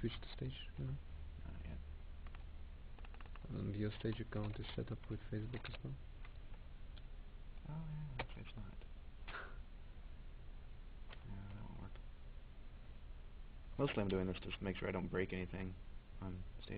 Switch the stage, you know? Not yet. And your stage account is set up with Facebook as well? Oh yeah, actually it's not. yeah, that won't work. Mostly I'm doing this just to make sure I don't break anything on stage.